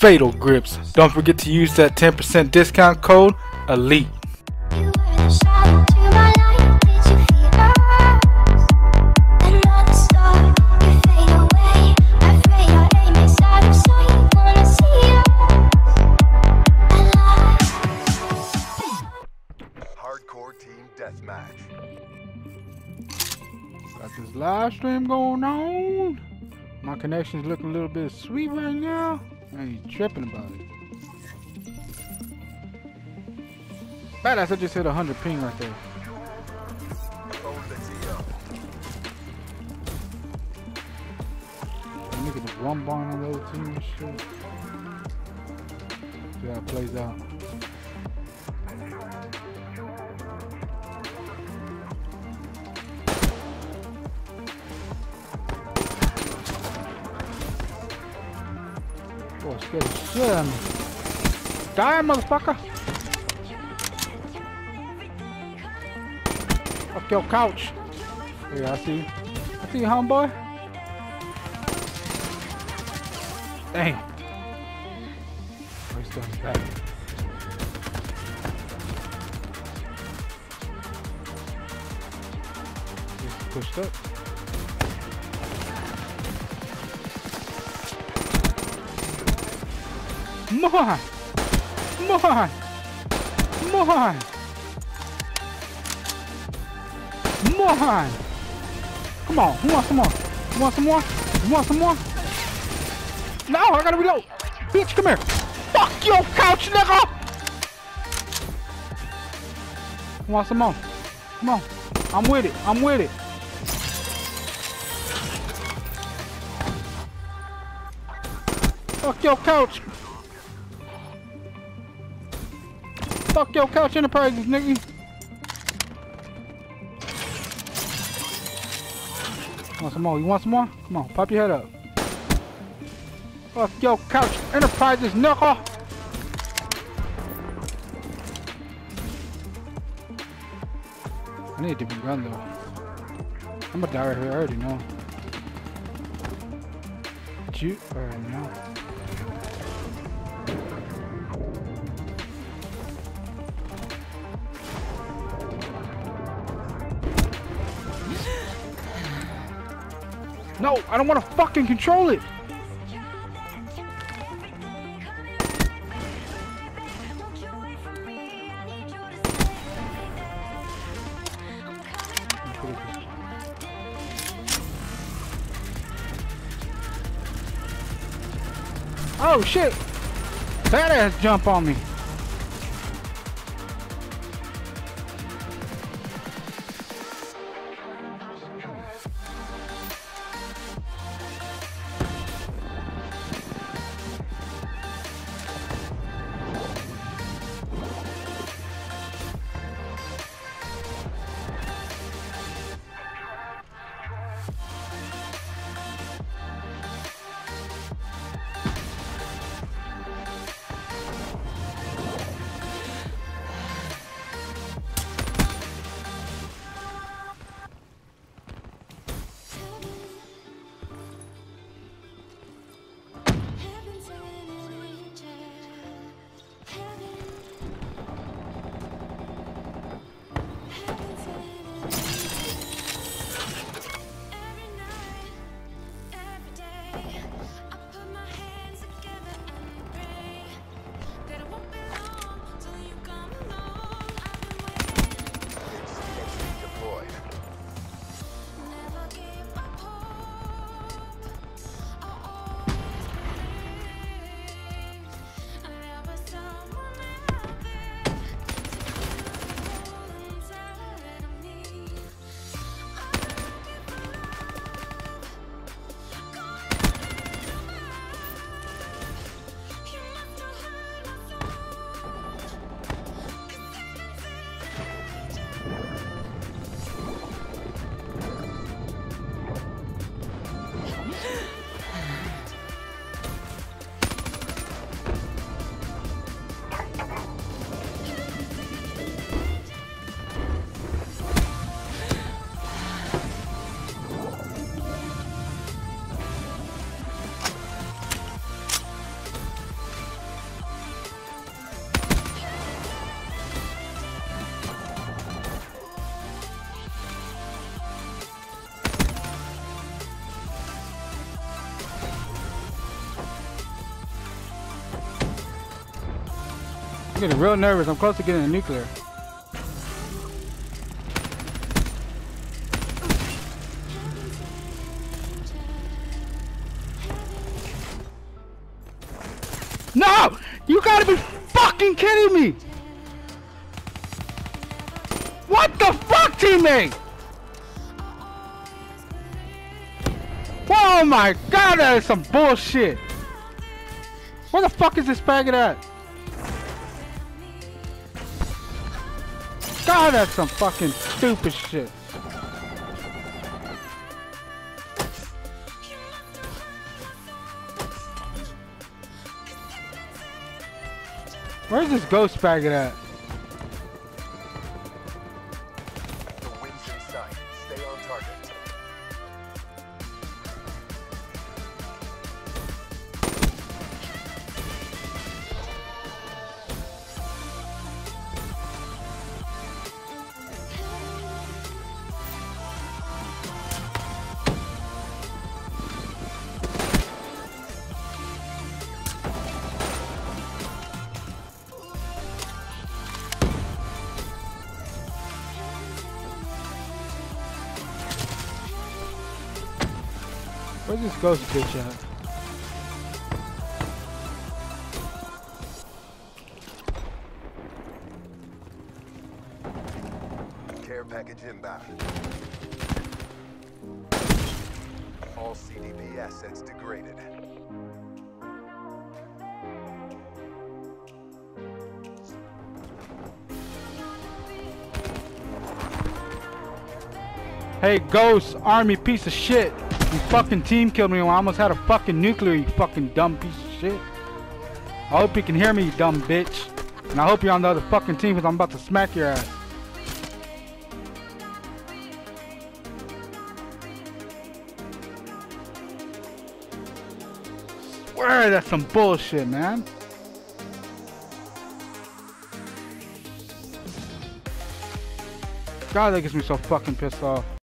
Fatal Grips. Don't forget to use that 10% discount code ELITE. You were the shadow to my light. Did you feel us? Another star, you fade away. Afraid our aim is out of sight. Wanna see us alive? Hardcore Team Deathmatch. Got this live stream going on. My connection's looking a little bit sweet right now. I ain't tripping about it. Badass, I just hit 100 ping right there. At the one barn on the other team and shit. See how it plays out. Boy, scared the. Die, motherfucker! Fuck your couch! Yeah, I see you. I see you, homeboy. Dang. In the back. He's pushed up. Come on! Come on! Come on! Come! Come who wants some more? You want some more? You want some more? No, I gotta reload. Bitch, come here. Fuck your couch, nigga. Want some more? Come on. I'm with it. I'm with it. Fuck your couch. Fuck your couch enterprises, nigga. Want some more? You want some more? Come on, pop your head up. Fuck your couch enterprises, knuckle! I need a different gun though. I'm gonna die right here, I already know. Shoot, already know. No, I don't want to fucking control it. Oh shit! That ass jump on me. I'm getting real nervous. I'm close to getting a nuclear. No! You gotta be fucking kidding me! What the fuck, teammate? Oh my god, that is some bullshit! Where the fuck is this faggot at? God, that's some fucking stupid shit. Where's this ghost faggot at? Where's this ghost bitch at? Care package inbound. All CDB assets degraded. Hey, ghost army piece of shit. You fucking team killed me when I almost had a fucking nuclear, you fucking dumb piece of shit. I hope you can hear me, you dumb bitch. And I hope you're on the other fucking team because I'm about to smack your ass. Swear that's some bullshit, man. God, that gets me so fucking pissed off.